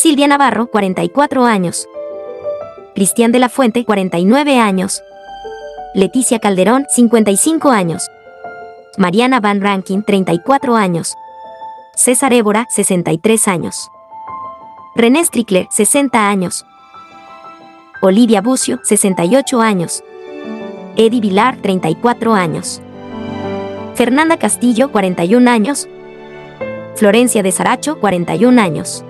Silvia Navarro, 44 años. Cristian de la Fuente, 49 años. Leticia Calderón, 55 años. Mariana Van Rankin, 34 años. César Évora, 63 años. René Strickler, 60 años. Olivia Bucio, 68 años. Eddie Vilar, 34 años. Fernanda Castillo, 41 años. Florencia de Saracho, 41 años.